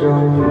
জন্য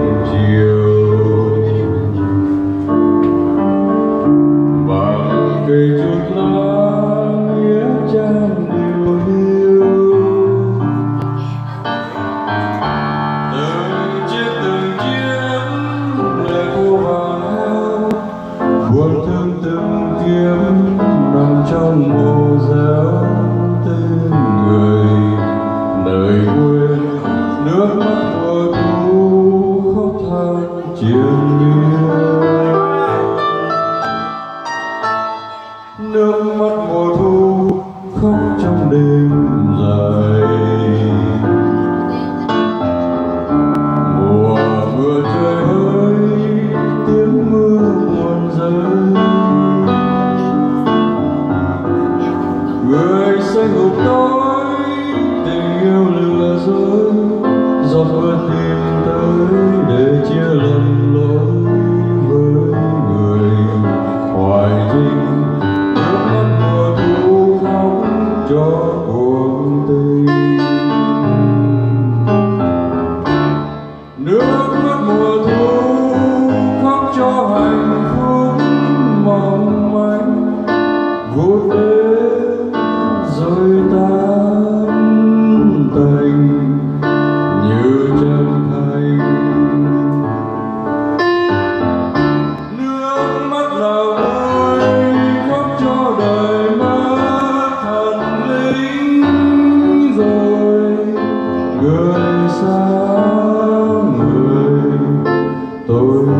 khóc trong đêm dài. Mùa mưa trời ơi tiếng mưa buồn rơi. Người say ngục tối tình yêu lừa dối giọt mưa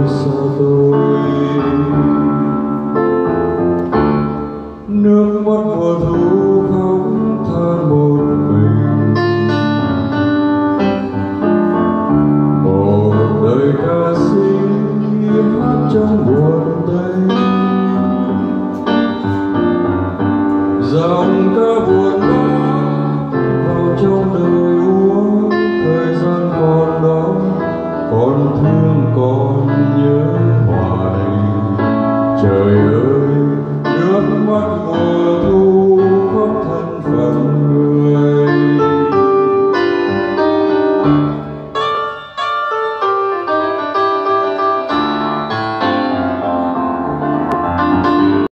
xa tôi nước mắt mùa thu khóc than một mình một đời ca sĩ hát trong buồn tay dòng ca buồn vào trong đời trời ơi nước mắt hồ